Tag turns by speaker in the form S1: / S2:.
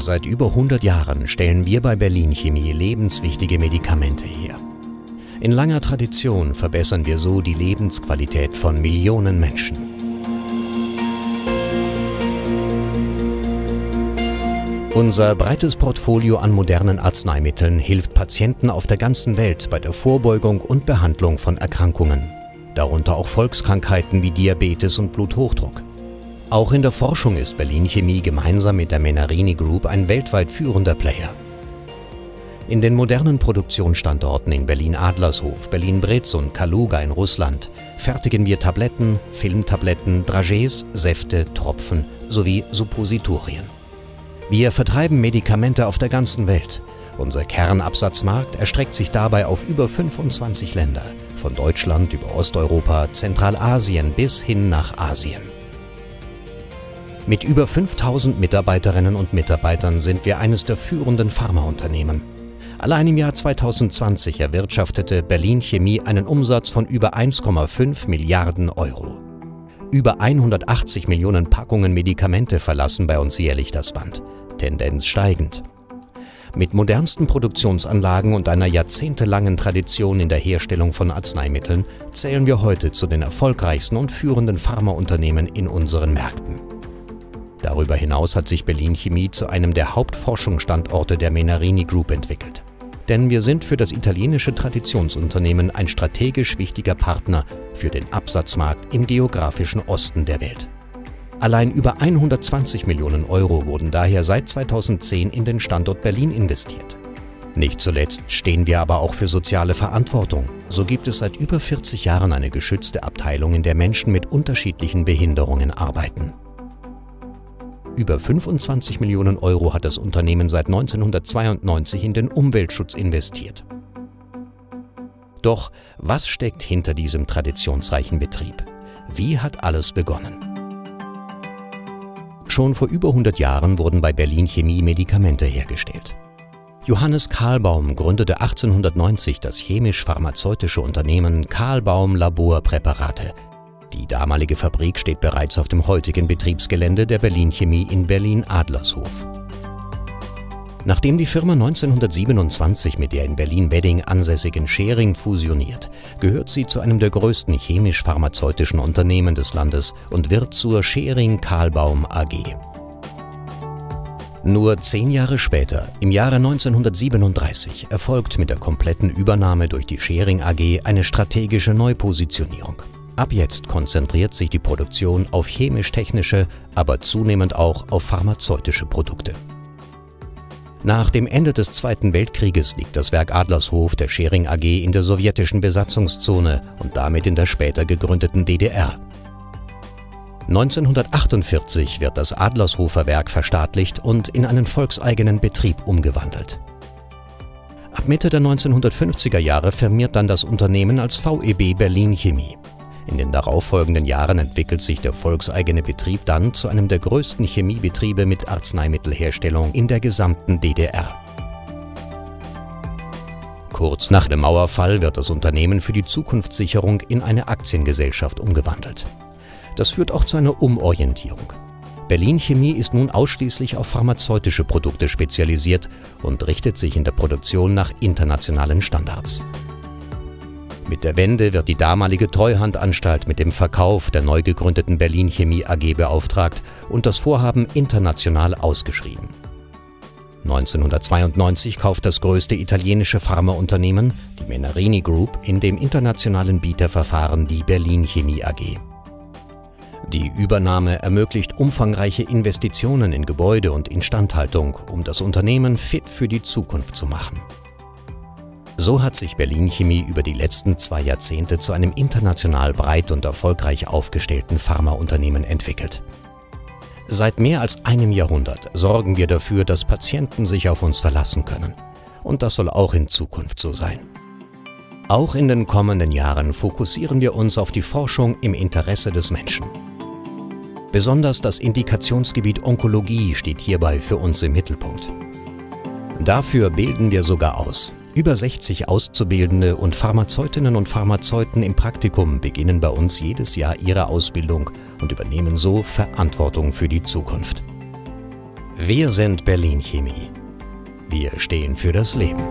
S1: Seit über 100 Jahren stellen wir bei Berlin Chemie lebenswichtige Medikamente her. In langer Tradition verbessern wir so die Lebensqualität von Millionen Menschen. Unser breites Portfolio an modernen Arzneimitteln hilft Patienten auf der ganzen Welt bei der Vorbeugung und Behandlung von Erkrankungen, darunter auch Volkskrankheiten wie Diabetes und Bluthochdruck. Auch in der Forschung ist Berlin Chemie gemeinsam mit der Menarini Group ein weltweit führender Player. In den modernen Produktionsstandorten in Berlin-Adlershof, Berlin-Britz und Kaluga in Russland fertigen wir Tabletten, Filmtabletten, Dragees, Säfte, Tropfen sowie Suppositorien. Wir vertreiben Medikamente auf der ganzen Welt. Unser Kernabsatzmarkt erstreckt sich dabei auf über 25 Länder, von Deutschland über Osteuropa, Zentralasien bis hin nach Asien. Mit über 5000 Mitarbeiterinnen und Mitarbeitern sind wir eines der führenden Pharmaunternehmen. Allein im Jahr 2020 erwirtschaftete Berlin Chemie einen Umsatz von über 1,5 Milliarden Euro. Über 180 Millionen Packungen Medikamente verlassen bei uns jährlich das Band, Tendenz steigend. Mit modernsten Produktionsanlagen und einer jahrzehntelangen Tradition in der Herstellung von Arzneimitteln zählen wir heute zu den erfolgreichsten und führenden Pharmaunternehmen in unseren Märkten. Darüber hinaus hat sich Berlin Chemie zu einem der Hauptforschungsstandorte der Menarini Group entwickelt. Denn wir sind für das italienische Traditionsunternehmen ein strategisch wichtiger Partner für den Absatzmarkt im geografischen Osten der Welt. Allein über 120 Millionen Euro wurden daher seit 2010 in den Standort Berlin investiert. Nicht zuletzt stehen wir aber auch für soziale Verantwortung. So gibt es seit über 40 Jahren eine geschützte Abteilung, in der Menschen mit unterschiedlichen Behinderungen arbeiten. Über 25 Millionen Euro hat das Unternehmen seit 1992 in den Umweltschutz investiert. Doch was steckt hinter diesem traditionsreichen Betrieb? Wie hat alles begonnen? Schon vor über 100 Jahren wurden bei Berlin Chemie Medikamente hergestellt. Johannes Karlbaum gründete 1890 das chemisch-pharmazeutische Unternehmen Karlbaum Laborpräparate die damalige Fabrik steht bereits auf dem heutigen Betriebsgelände der Berlin Chemie in Berlin-Adlershof. Nachdem die Firma 1927 mit der in Berlin-Wedding ansässigen Schering fusioniert, gehört sie zu einem der größten chemisch-pharmazeutischen Unternehmen des Landes und wird zur Schering-Karlbaum AG. Nur zehn Jahre später, im Jahre 1937, erfolgt mit der kompletten Übernahme durch die Schering AG eine strategische Neupositionierung. Ab jetzt konzentriert sich die Produktion auf chemisch-technische, aber zunehmend auch auf pharmazeutische Produkte. Nach dem Ende des Zweiten Weltkrieges liegt das Werk Adlershof der Schering AG in der sowjetischen Besatzungszone und damit in der später gegründeten DDR. 1948 wird das Adlershofer Werk verstaatlicht und in einen volkseigenen Betrieb umgewandelt. Ab Mitte der 1950er Jahre firmiert dann das Unternehmen als VEB Berlin Chemie. In den darauffolgenden Jahren entwickelt sich der volkseigene Betrieb dann zu einem der größten Chemiebetriebe mit Arzneimittelherstellung in der gesamten DDR. Kurz nach dem Mauerfall wird das Unternehmen für die Zukunftssicherung in eine Aktiengesellschaft umgewandelt. Das führt auch zu einer Umorientierung. Berlin Chemie ist nun ausschließlich auf pharmazeutische Produkte spezialisiert und richtet sich in der Produktion nach internationalen Standards. Mit der Wende wird die damalige Treuhandanstalt mit dem Verkauf der neu gegründeten Berlin Chemie AG beauftragt und das Vorhaben international ausgeschrieben. 1992 kauft das größte italienische Pharmaunternehmen, die Menarini Group, in dem internationalen Bieterverfahren die Berlin Chemie AG. Die Übernahme ermöglicht umfangreiche Investitionen in Gebäude und Instandhaltung, um das Unternehmen fit für die Zukunft zu machen. So hat sich Berlin Chemie über die letzten zwei Jahrzehnte zu einem international breit und erfolgreich aufgestellten Pharmaunternehmen entwickelt. Seit mehr als einem Jahrhundert sorgen wir dafür, dass Patienten sich auf uns verlassen können. Und das soll auch in Zukunft so sein. Auch in den kommenden Jahren fokussieren wir uns auf die Forschung im Interesse des Menschen. Besonders das Indikationsgebiet Onkologie steht hierbei für uns im Mittelpunkt. Dafür bilden wir sogar aus, über 60 Auszubildende und Pharmazeutinnen und Pharmazeuten im Praktikum beginnen bei uns jedes Jahr ihre Ausbildung und übernehmen so Verantwortung für die Zukunft. Wir sind Berlin Chemie. Wir stehen für das Leben.